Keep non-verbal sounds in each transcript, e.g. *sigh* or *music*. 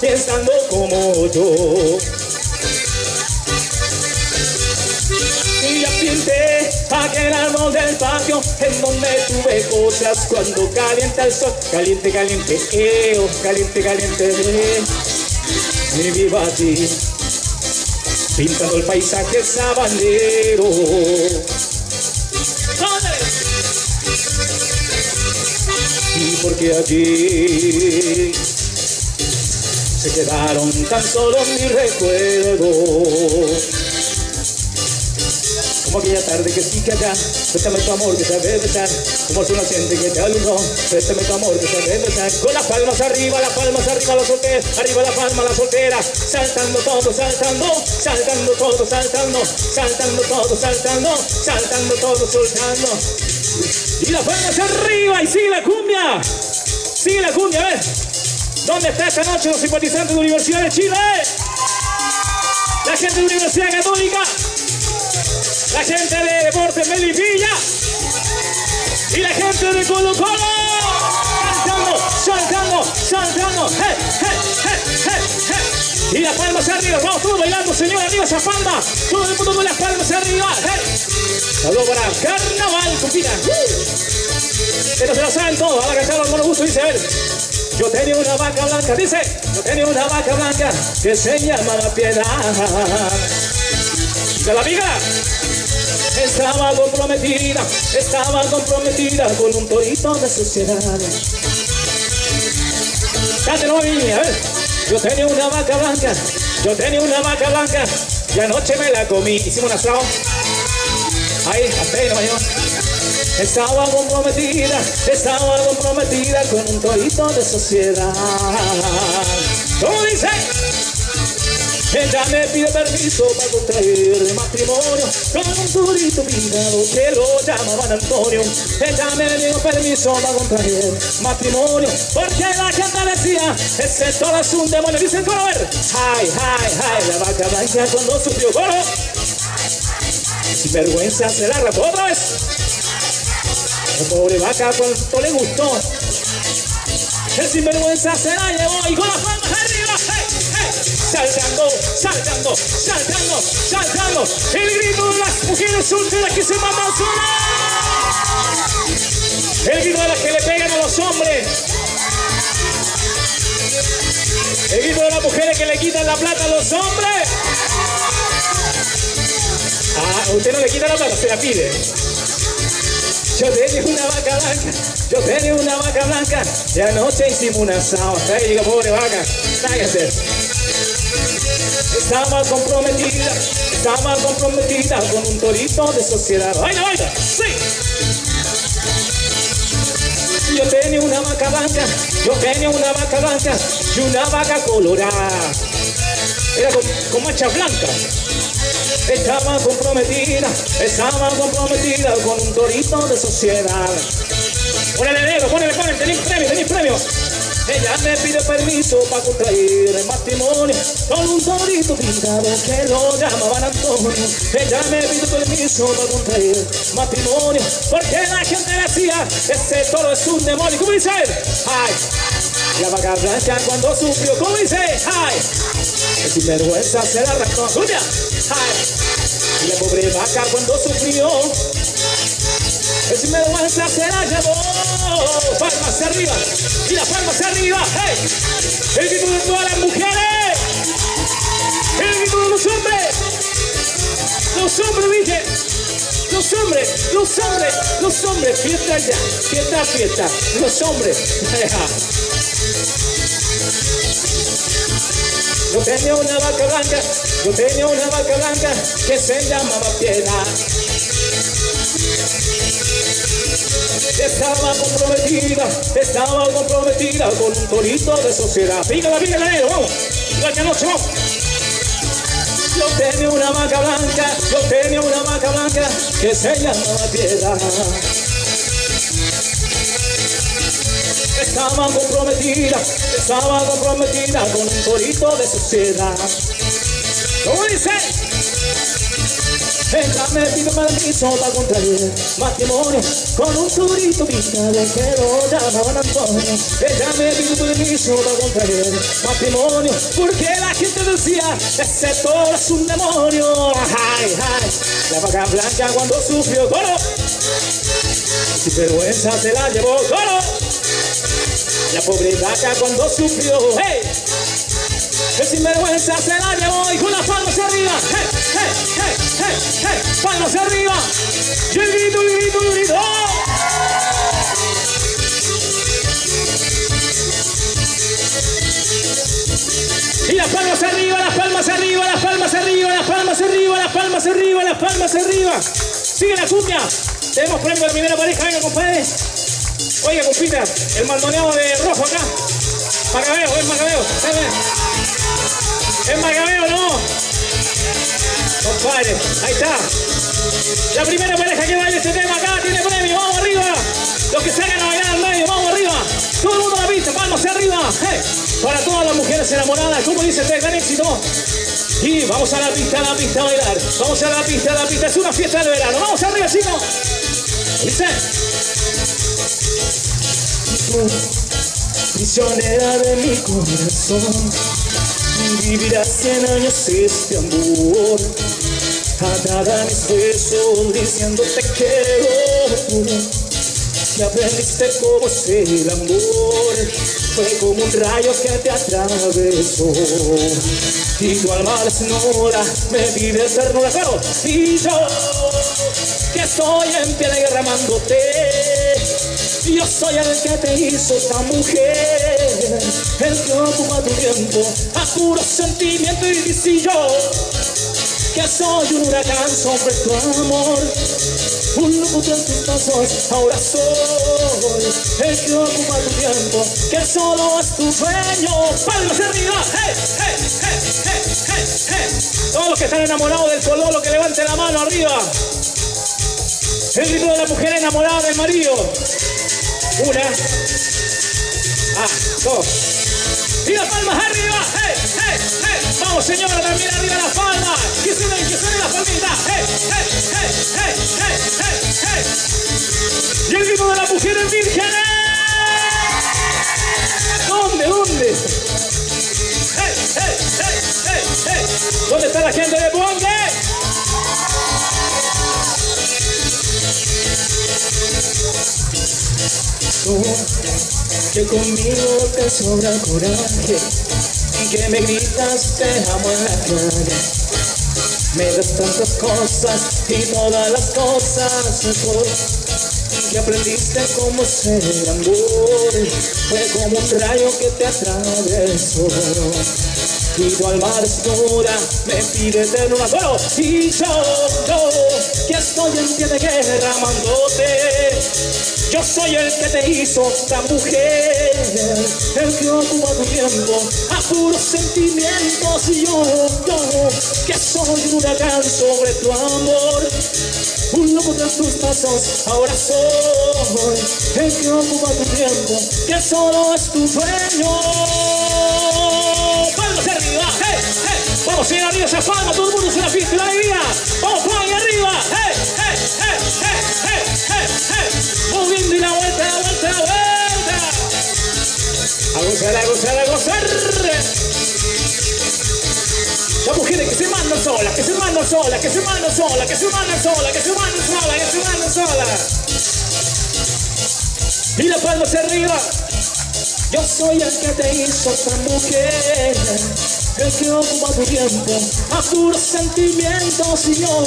pensando como yo. Y ya pinté aquel árbol del patio en donde tuve cosas cuando calienta el sol. Caliente, caliente, eh, oh, caliente, caliente. Y vivo aquí, pintando el paisaje sabanero. Y porque allí se quedaron tan solo mis recuerdos. Como aquella tarde que sí que allá, préstame tu amor que sabe besar, como su naciente que te alumbró, préstame tu amor que sabe besar, con las palmas arriba, las palmas arriba, la soltera, arriba la palma, la soltera, saltando todo, saltando, saltando todo, saltando, saltando todo, saltando, saltando todo, soltando. Y las palmas arriba y sigue la cumbia, sigue la cumbia, a ver. ¿Dónde está esta noche los simpatizantes de la Universidad de Chile? La gente de la Universidad Católica, la gente de Deportes Melipilla y la gente de Colo Colo. Saltando, saltando, saltando. Hey, hey, hey. Y las palmas arriba, vamos todos bailando, señor, arriba esa palma. Todo el mundo con las palmas arriba. Saludos para Carnaval, compita. Pero se lo saben todos, ahora cantar con gusto, dice, a ver. Yo tenía una vaca blanca, dice, yo tenía una vaca blanca que se llamaba Piedad. De la viga. Estaba comprometida, estaba comprometida con un torito de sociedad. Cántelo, a ver. Yo tenía una vaca blanca, yo tenía una vaca blanca y anoche me la comí. Hicimos un asado. Ahí, hasta ahí, no estaba comprometida, estaba comprometida con un torito de sociedad. ¿Cómo dice? Ella me pide permiso para contraer matrimonio con un turito pintado que lo llamaban Antonio. Ella me dio permiso para contraer matrimonio porque la gente decía, ese toro es un demonio. Dicen, coro, ver, ay, ay, ay, la vaca blanca cuando sufrió coro. Sin vergüenza se la rapó otra vez. La pobre vaca cuánto le gustó. El sinvergüenza se la llevó y con las palmas arriba. Hey, hey. Saltando, saltando, saltando, saltando. El grito de las mujeres solteras que se matan solas. El grito de las que le pegan a los hombres. El grito de las mujeres que le quitan la plata a los hombres. Ah, usted no le quita la plata, se la pide. Yo tenía una vaca blanca, yo tenía una vaca blanca, y anoche hicimos un asado. Ahí digo, pobre vaca, cállate. Estaba comprometida, estaba comprometida con un torito de sociedad. ¡Baila, baila! ¡Sí! Yo tenía una vaca blanca, yo tenía una vaca blanca y una vaca colorada. Era con, con manchas blancas. Estaba comprometida, estaba comprometida con un torito de sociedad. Ponele negro, ponele, ponele, tenéis premio, tenéis premio. Ella me pide permiso para contraer el matrimonio con un torito pintado que lo llamaban Antonio. Ella me pide permiso para contraer matrimonio porque la gente decía, ese toro es un demonio. ¿Cómo dice él? Ay, la vaca blanca cuando sufrió, ¿cómo dice? Ay, que sin vergüenza se la arrancó. Ay, y la pobre vaca cuando sufrió, el sinvergüenza se la llevó. Palmas arriba, y las palmas arriba. ¡Hey! El grito de todas las mujeres, el grito de los hombres, los hombres, dije. Los hombres, los hombres, los hombres, fiesta ya, fiesta, fiesta, los hombres. *laughs* Yo tenía una vaca blanca, yo tenía una vaca blanca que se llamaba Piedad. Estaba comprometida, estaba comprometida con un torito de sociedad. Pícala, pícala, negro, vamos. Anoche, vamos. Yo tenía una vaca blanca, yo tenía una vaca blanca que se llamaba Piedad. Estaba comprometida, estaba comprometida con un torito de sociedad. ¿Cómo dice? Ella me pidió permiso para contraer matrimonio con un turito que lo llamaban Antonio. Ella me pidió permiso para contraer matrimonio porque la gente decía, ese toro es un demonio. Ay, ay, la vaca blanca cuando sufrió toro, sin vergüenza se la llevó toro. La pobre vaca cuando sufrió, hey, que sin vergüenza se la llevó y con las palmas arriba, hey, hey, hey, hey, hey, palmas arriba, y el grito, el grito, el grito. Y las palmas arriba, las palmas arriba, las palmas arriba, las palmas arriba, las palmas arriba, las palmas arriba. Sigue la cumbia. Tenemos premio de la primera pareja, venga compadre. Oiga, compita, el mandoneado de rojo acá. Macabeo, ven Macabeo, ven. Es Macabeo, no. Compadre, ahí está. La primera pareja que baile este tema acá tiene premio, vamos arriba. Los que salgan a bailar al medio, vamos arriba. Todo el mundo a la pista, palmas arriba. Hey. Para todas las mujeres enamoradas, como dice este gran éxito. Y vamos a la pista, a la pista a bailar. Vamos a la pista, a la pista. Es una fiesta del verano. Vamos arriba, chicos. Dice. Prisionera de mi corazón, vivirás cien años este amor. Atada a mis besos, diciéndote quiero. Si aprendiste cómo es el amor, fue como un rayo que te atravesó. Y tu alma desnuda me pide ternura, claro. Y yo, que estoy en pie de guerra amándote. Yo soy el que te hizo esta mujer, el que ocupa tu tiempo, a puro sentimiento y dice yo, que soy un huracán sobre tu amor, un loco de tus pasos, ahora soy el que ocupa tu tiempo, que solo es tu sueño, palmas arriba, hey, hey, hey, hey, hey. Todos los que están enamorados del color, que levanten la mano arriba. El grito de la mujer enamorada del marido. Una. Ah, dos. Y las palmas arriba. Hey, hey, hey. Vamos, señora, también arriba las palmas. Que suenen, que suenen las palmitas. Hey, hey, hey, hey, hey, hey, hey. Y el grito de la mujer en virgen. ¿Dónde, dónde? Hey, hey, hey, hey, hey. ¿Dónde está la gente de Bongue? Que conmigo te sobra coraje y que me gritas te amo en la. Me das tantas cosas y todas las cosas mejor que aprendiste cómo ser el. Fue como un rayo que te atravesó. Y tu alma desnuda me pide eterno solo Y yo, yo, que estoy en pie de guerra amándote. Yo soy el que te hizo esta mujer, el que ocupa tu tiempo a puros sentimientos. Y yo, que soy un huracán sobre tu amor, un loco tras tus pasos. Ahora soy el que ocupa tu tiempo, que solo es tu sueño. Vamos ir arriba esa palma, todo el mundo se la fiesta y la alegría. Vamos, Juan, arriba, hey, hey, hey, hey, hey, hey, hey. Moviendo y la vuelta, la vuelta, la vuelta. A gozar, a gozar, a gozar. Las mujeres que se mandan solas, que se mandan solas, que se mandan solas, que se mandan solas, que se mandan solas, que se mandan solas. Y la palma hacia arriba. Yo soy el que te hizo esta mujer, el que ocupa tu tiempo, a sentimientos y yo,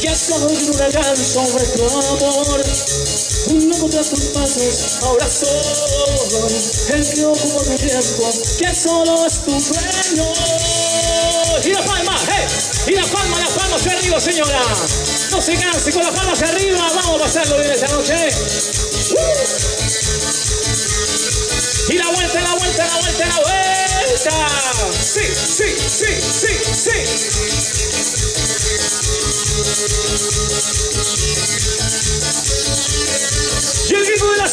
que soy un huracán sobre tu amor, un loco tras tus pasos, ahora soy el que ocupa tu tiempo, que solo es tu sueño. Y la palma, hey, y la palma, la palma hacia arriba, señora. No se canse con la palma hacia arriba, vamos a pasarlo bien esta noche. Uh. Y la vuelta, la vuelta, la vuelta, la vuelta. Sí, sí, sí, sí, sí. Y el grito de la.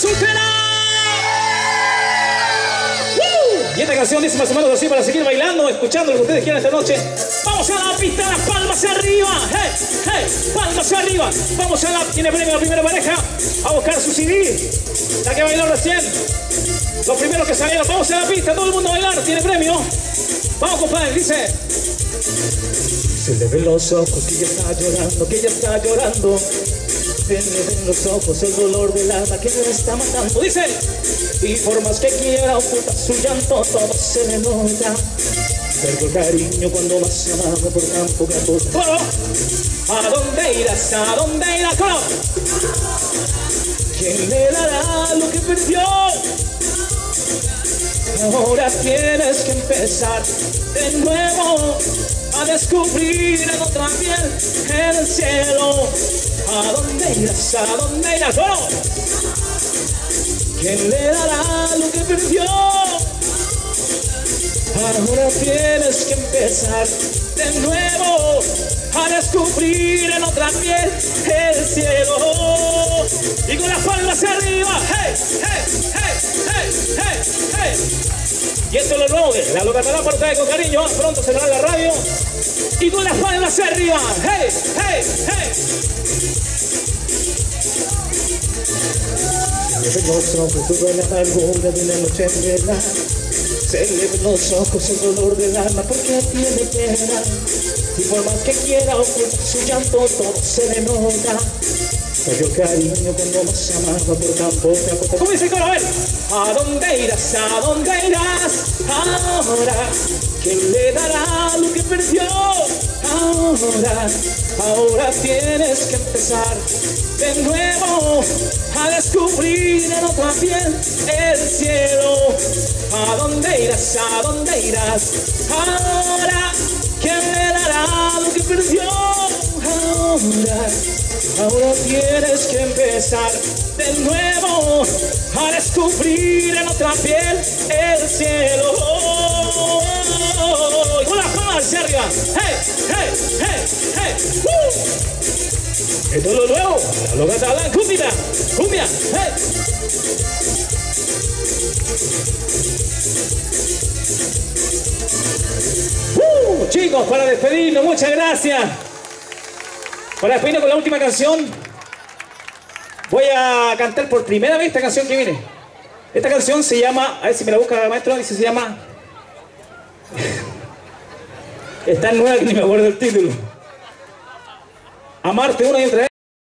¡Uh! Y esta canción dice más o menos así para seguir bailando, escuchando lo que ustedes quieran esta noche. Vamos a la pista, las palmas arriba. Hey, hey, palmas arriba. Vamos a la, tiene premio la primera pareja a buscar su CD. La que bailó recién. Los primeros que salieron, vamos a la pista, todo el mundo a bailar, tiene premio. Vamos, compadre, dice. Se le ven los ojos que ella está llorando, que ella está llorando. Se le ven los ojos el dolor del alma que me está matando. Dice, y por más que quiera ocultar su llanto, todo se le nota. Perdió el cariño cuando más amaba por tan poca cosa. ¡Coro! ¿A dónde irás? ¿A dónde irás? ¡Coro! ¿Quién le dará lo que perdió? Ahora tienes que empezar de nuevo a descubrir en otra piel el cielo. ¿A dónde irás? ¿A dónde irás? ¡Oh! ¿Quién le dará lo que perdió? Ahora tienes que empezar de nuevo a descubrir en otra piel el cielo. Y con las palmas arriba, hey, hey, hey, hey, hey, hey. Y esto es lo nuevo, la lo cantará por con cariño, pronto se en la radio. Y con las palmas arriba, hey, hey, hey. De entera. Se ven los ojos el dolor del alma porque tiene pena. Y por más que quiera ocultar su llanto, todo se le nota. Perdió cariño cuando más amaba por tan poca cosa. ¿Cómo dice el coro? A. ¿A dónde irás? ¿A dónde irás? Ahora, ¿quién le dará lo que perdió? Ahora, ahora tienes que empezar de nuevo a descubrir en otra piel el cielo. ¿A dónde irás? ¿A dónde irás? Ahora, ¿quién le dará lo que perdió? Ahora, tienes que empezar de nuevo a descubrir en otra piel el cielo. Y Con hacia arriba. Hey, hey, hey, hey. ¡Uh! Esto es lo nuevo, lo catalán, cumbia, cumbia, hey. Uh, chicos, para despedirnos, muchas gracias. Para despedirnos con la última canción, voy a cantar por primera vez esta canción que viene. Esta canción se llama, a ver si me la busca maestro, dice se llama... *laughs* Es tan nueva que ni me acuerdo el título. Amarte una y otra vez.